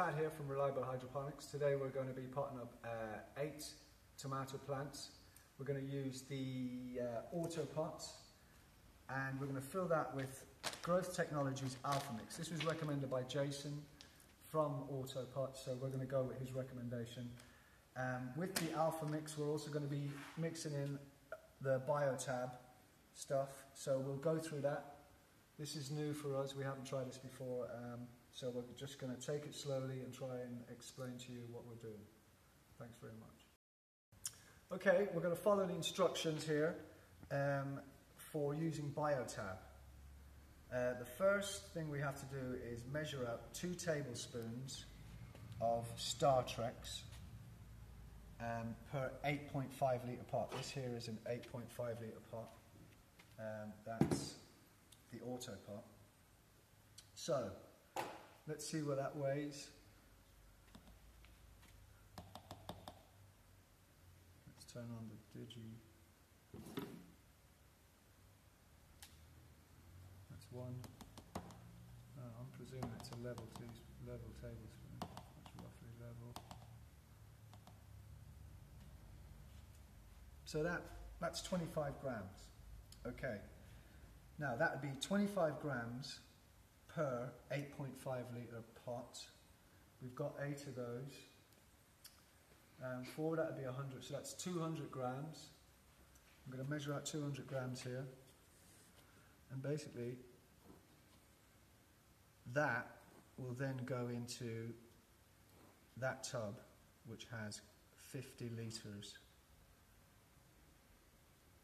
Pat here from Reliable Hydroponics. Today we're going to be potting up uh, eight tomato plants. We're going to use the uh, auto pots and we're going to fill that with Growth Technologies Alpha Mix. This was recommended by Jason from Auto Pots, so we're going to go with his recommendation. Um, with the Alpha Mix, we're also going to be mixing in the BioTab stuff, so we'll go through that. This is new for us, we haven't tried this before. Um, so we're just going to take it slowly and try and explain to you what we're doing. Thanks very much. Okay, we're going to follow the instructions here um, for using BioTab. Uh, the first thing we have to do is measure up two tablespoons of Startrex um, per 8.5 litre pot. This here is an 8.5 litre pot. Um, that's the auto pot. So, Let's see what that weighs. Let's turn on the digi. That's one. Oh, I'm presuming it's a level two, level tablespoon. That's roughly level. So that that's 25 grams. Okay. Now that would be 25 grams per 8.5 litre pot. We've got eight of those. Um, four, that would be 100, so that's 200 grams. I'm going to measure out 200 grams here. And basically, that will then go into that tub, which has 50 litres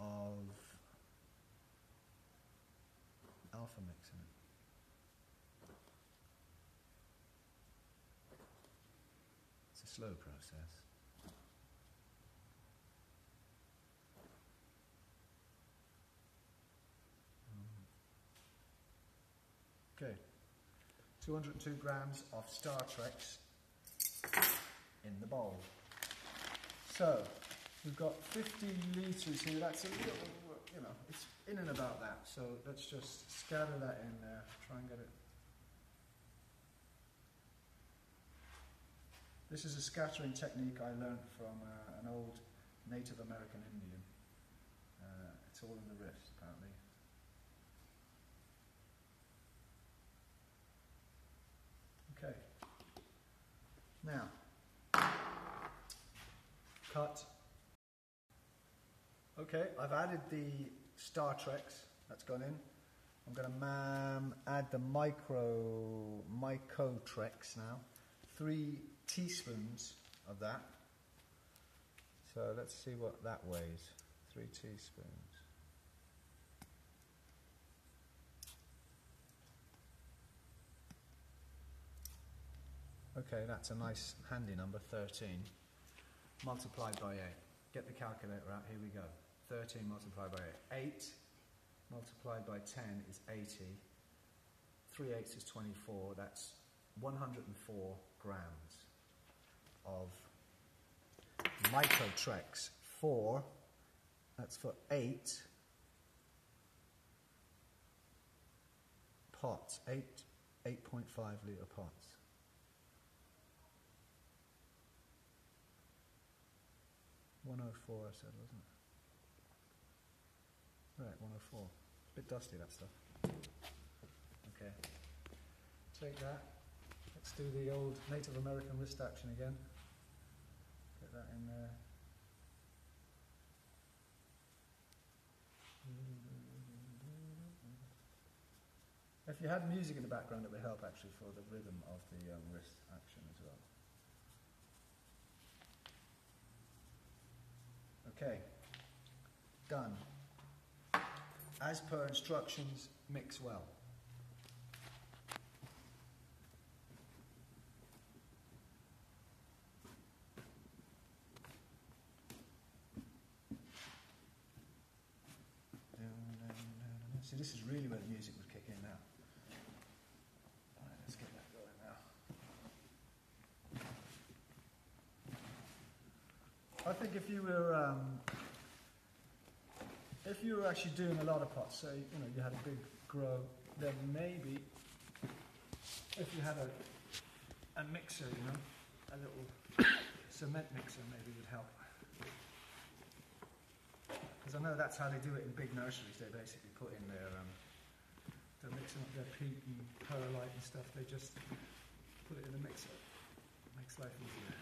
of alpha mix in it. Slow process. Okay, 202 grams of Star Treks in the bowl. So, we've got 50 litres here, that's a little, you know, it's in and about that. So let's just scatter that in there, try and get it This is a scattering technique I learned from uh, an old Native American Indian. Uh, it's all in the wrist, apparently. Okay. Now, cut. Okay, I've added the Startrex. That's gone in. I'm going to add the micro Mycotrex now. Three teaspoons of that. So let's see what that weighs. Three teaspoons. Okay, that's a nice handy number, 13, multiplied by 8. Get the calculator out, here we go. 13 multiplied by 8. 8 multiplied by 10 is 80. 3 eighths is 24, that's 104 grams of Mycotrex 4, that's for 8 pots, 8, 8.5 litre pots. One oh four, I said, wasn't it? Right, one oh four. A Bit dusty that stuff. Okay. Take that. Let's do the old Native American wrist action again that in there. If you had music in the background, it would help actually for the rhythm of the um, wrist action as well. Okay, done. As per instructions, mix well. See, this is really where the music would kick in now. Right, let's get that going now. I think if you were um, if you were actually doing a lot of pots, say you know you had a big grow, then maybe if you had a a mixer, you know, a little cement mixer maybe would help. I know that's how they do it in big nurseries. They basically put in their, um, they're mixing up their peat and perlite and stuff. They just put it in a mixer. Makes life easier.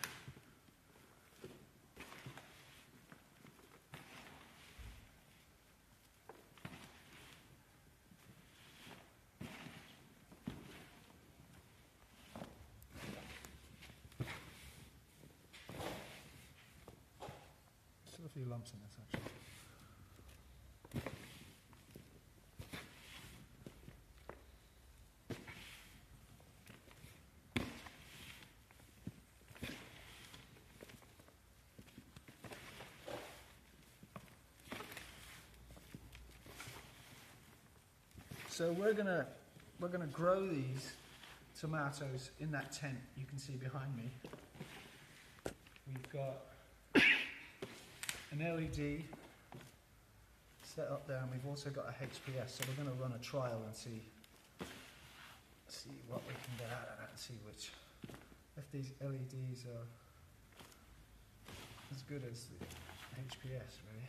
Still a few lumps in this actually. So we're gonna we're gonna grow these tomatoes in that tent you can see behind me. We've got an LED set up there, and we've also got a HPS. So we're going to run a trial and see see what we can get out of that, and see which if these LEDs are as good as the HPS, really.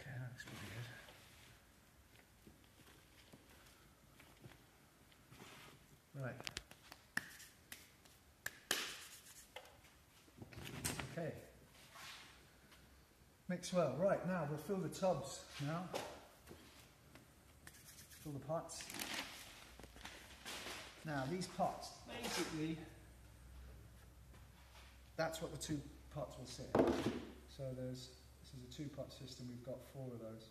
Okay, that looks pretty good. Right. Okay. Mix well. Right, now we'll fill the tubs now. Fill the pots. Now these pots, basically, that's what the two pots will sit in. So there's, this is a two pot system, we've got four of those.